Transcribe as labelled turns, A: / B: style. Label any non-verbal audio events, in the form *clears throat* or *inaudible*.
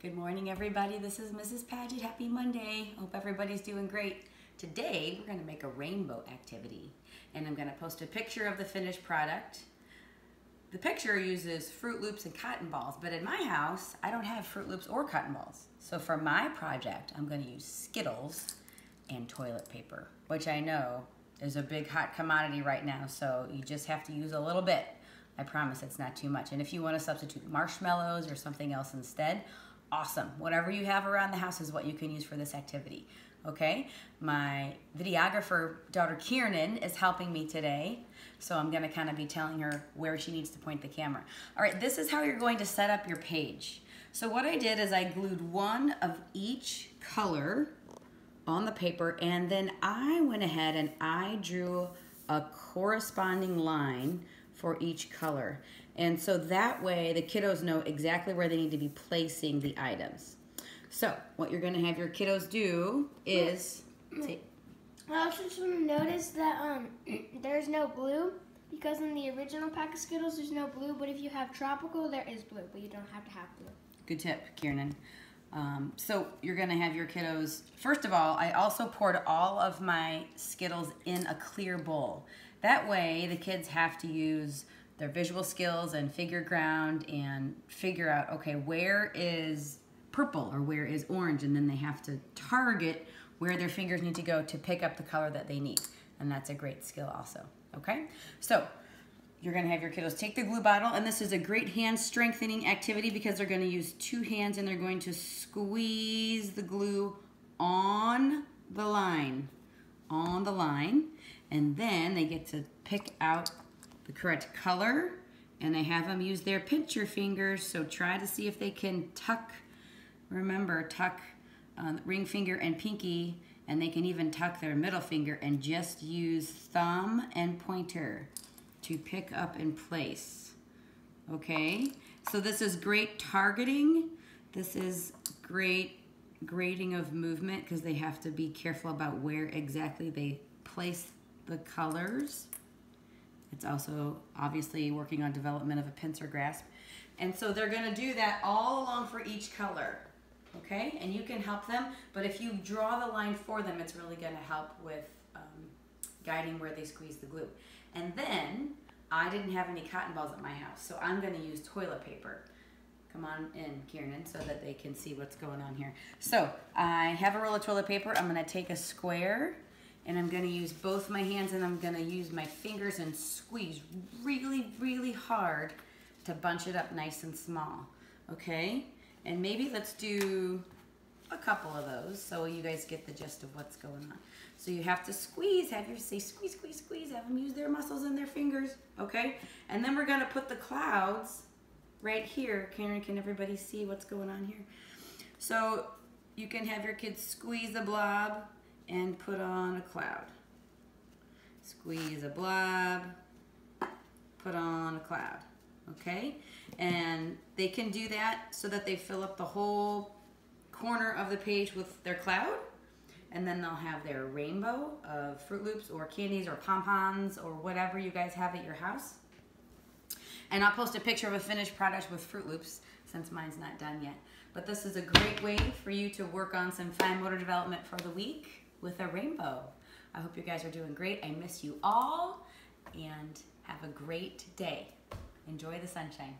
A: Good morning, everybody. This is Mrs. Paget. Happy Monday. Hope everybody's doing great. Today, we're going to make a rainbow activity, and I'm going to post a picture of the finished product. The picture uses Froot Loops and cotton balls, but in my house, I don't have Froot Loops or cotton balls. So for my project, I'm going to use Skittles and toilet paper, which I know is a big hot commodity right now, so you just have to use a little bit. I promise it's not too much. And if you want to substitute marshmallows or something else instead, awesome. Whatever you have around the house is what you can use for this activity. Okay, my videographer daughter Kiernan is helping me today, so I'm gonna kind of be telling her where she needs to point the camera. All right, this is how you're going to set up your page. So what I did is I glued one of each color on the paper and then I went ahead and I drew a corresponding line for each color. And so that way the kiddos know exactly where they need to be placing the items. So what you're gonna have your kiddos do is take,
B: I also just want to notice that um, *clears throat* there's no blue because in the original pack of Skittles there's no blue, but if you have tropical there is blue, but you don't have to have blue.
A: good tip, Kiernan. Um, so you're gonna have your kiddos, first of all, I also poured all of my Skittles in a clear bowl. That way the kids have to use their visual skills and figure ground and figure out, okay, where is purple or where is orange? And then they have to target where their fingers need to go to pick up the color that they need. And that's a great skill also, okay? So you're gonna have your kiddos take the glue bottle and this is a great hand strengthening activity because they're gonna use two hands and they're going to squeeze the glue on the line, on the line. And then they get to pick out the correct color and I have them use their pincher fingers. So try to see if they can tuck, remember tuck uh, ring finger and pinky and they can even tuck their middle finger and just use thumb and pointer to pick up in place. Okay, so this is great targeting. This is great grading of movement because they have to be careful about where exactly they place the colors. It's also obviously working on development of a pincer grasp. And so they're gonna do that all along for each color, okay? And you can help them, but if you draw the line for them, it's really gonna help with um, guiding where they squeeze the glue. And then, I didn't have any cotton balls at my house, so I'm gonna use toilet paper. Come on in, Kiernan, so that they can see what's going on here. So, I have a roll of toilet paper. I'm gonna take a square, and I'm gonna use both my hands and I'm gonna use my fingers and squeeze really, really hard to bunch it up nice and small, okay? And maybe let's do a couple of those so you guys get the gist of what's going on. So you have to squeeze, have your say squeeze, squeeze, squeeze, have them use their muscles and their fingers, okay? And then we're gonna put the clouds right here. Karen, can everybody see what's going on here? So you can have your kids squeeze the blob and put on a cloud. Squeeze a blob, put on a cloud, okay? And they can do that so that they fill up the whole corner of the page with their cloud and then they'll have their rainbow of Froot Loops or candies or pom-poms or whatever you guys have at your house. And I'll post a picture of a finished product with Froot Loops since mine's not done yet. But this is a great way for you to work on some fine motor development for the week with a rainbow. I hope you guys are doing great. I miss you all and have a great day. Enjoy the sunshine.